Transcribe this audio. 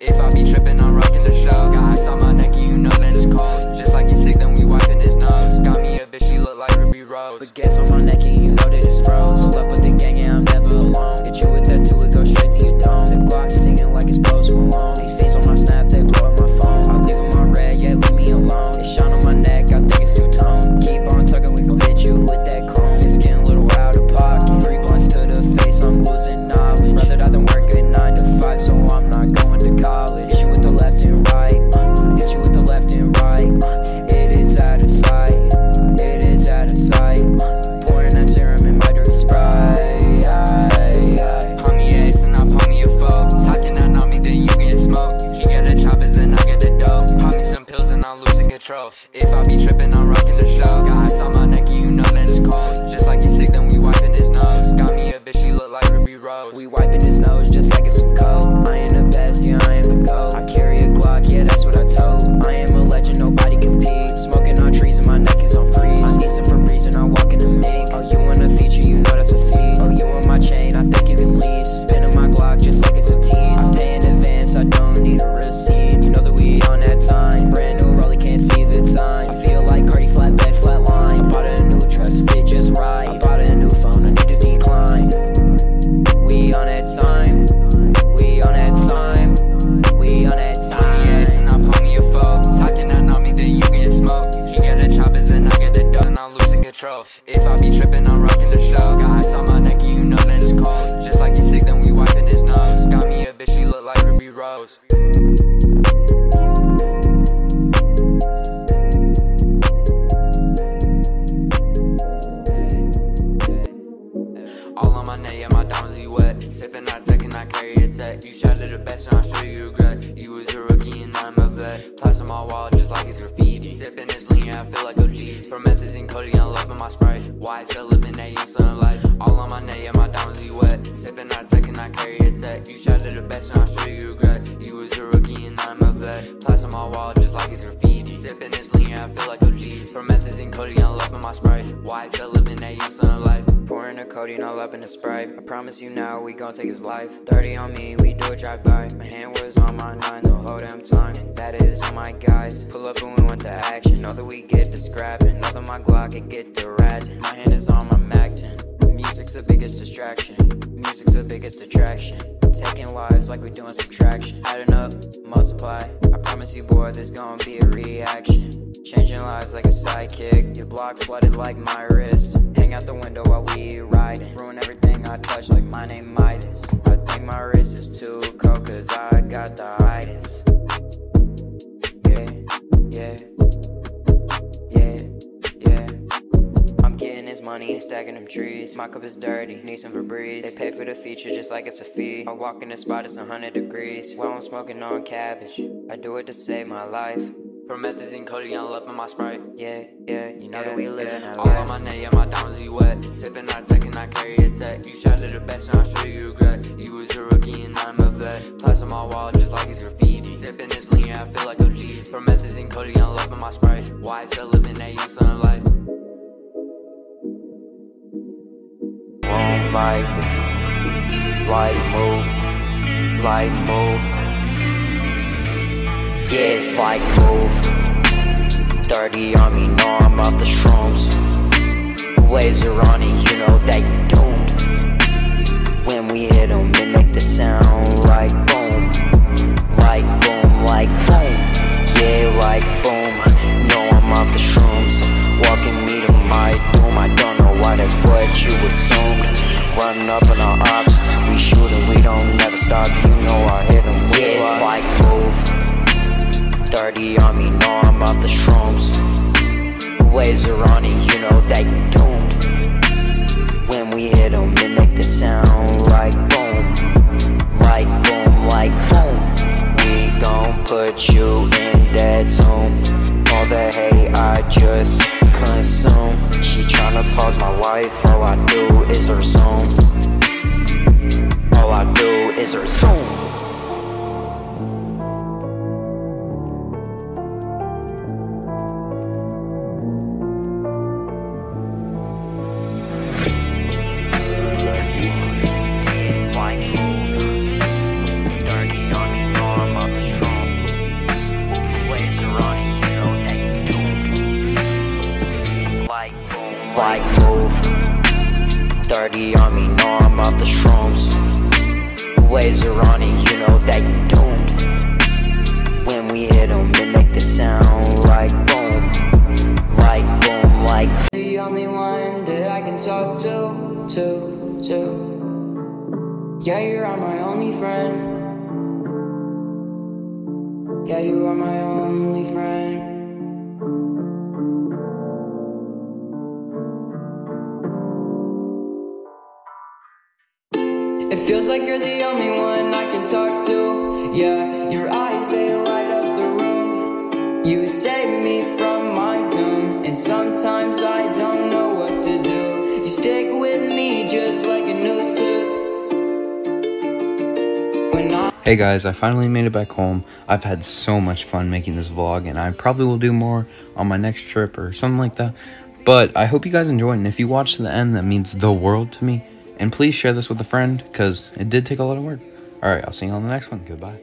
If I control. If I be tripping, I'm rocking the show. Got ice on my neck, you know that it's cold. Just like he's sick, then we wiping his nose. Got me a bitch, she look like Ruby Rose. We wiping his nose just like it's some coke. If I be tripping, I'm rocking the show. Got ice on my neck, and you know that it's cold. Just like he's sick, then we wiping his nose. Got me a bitch, she look like Ruby Rose. All on my neck, yeah, my diamonds be wet. Sipping, not taking, I carry it set. You shot the best, and I'm sure you regret. You was a rookie, and I'm a vet. Plaster my wall just like it's graffiti. Sipping this lean, I feel like OG. Promethazine, Cody, loving my sprite. Why that young son life? All on my name, my diamonds be Sipping, not taking, I carry it set. You shot at the best, and I'm sure you regret. You was a rookie, and I'm a vet. Plaster my wall just like it's graffiti. Sipping this lean, I feel like OG. Promethazine, and Cody, I'm loving my sprite. Why is living that young son life? Pouring a codeine all up in a sprite. I promise you now, we gon' take his life. 30 on me, we do a drive by. My hand was on my nine the whole damn time. That is on my guys. Pull up and we want the action. Know that we get to scrapping. Know that my Glock can get to ratting. My hand is on my Mac 10. Music's the biggest distraction. The biggest attraction. Taking lives like we doing subtraction. Adding up, multiply. I promise you, boy, there's gonna be a reaction. Changing lives like a sidekick. Your block flooded like my wrist. Hang out the window while we riding. Ruin everything I touch like my name Midas. I think my wrist is too cold cause I got the itis. Money stacking them trees. My cup is dirty, need some Febreze. They pay for the feature just like it's a fee. I walk in the spot, it's 100 degrees. While I'm smoking on cabbage, I do it to save my life. Promethazine, Cody, I'm loving my sprite. Yeah, yeah, you know that we living that All on my neck, yeah, my diamonds be wet. Sipping, not and I carry it set. You shot at the best, and I'll show you regret. You was a rookie, and I'm a vet. Plaster my wall just like it's graffiti. Sipping this lean, yeah, I feel like OG. Promethazine, Cody, I'm loving my sprite. Why is that living that young son life? Light, light move, light move. Yeah, light move. 30 on me, know I'm off the shrooms. Laser on it, you know that you doomed. When we hit 'em, they make the sound know I'm off the shrooms. Laser on it, you know that you doomed. When we hit 'em, they make the sound like boom, like boom, like boom. We gon' put you in that tomb. All the hate I just consume. She tryna pause my life, all I do is resume. All I do is her Like 30 on me, no, I'm off the shrooms. Laser on it, you know that you doomed. When we hit them, they make the sound like boom, like boom, like. The only one that I can talk to, to, to. Yeah, you are my only friend. Yeah, you are my only friend. Feels like you're the only one I can talk to. Yeah, your eyes, they light up the room. You save me from my doom. And sometimes I don't know what to do. You stick with me just like a noose to. Hey guys, I finally made it back home. I've had so much fun making this vlog, and I probably will do more on my next trip or something like that. But I hope you guys enjoyed, and if you watch to the end, that means the world to me. And please share this with a friend, because it did take a lot of work. Alright, I'll see you on the next one. Goodbye.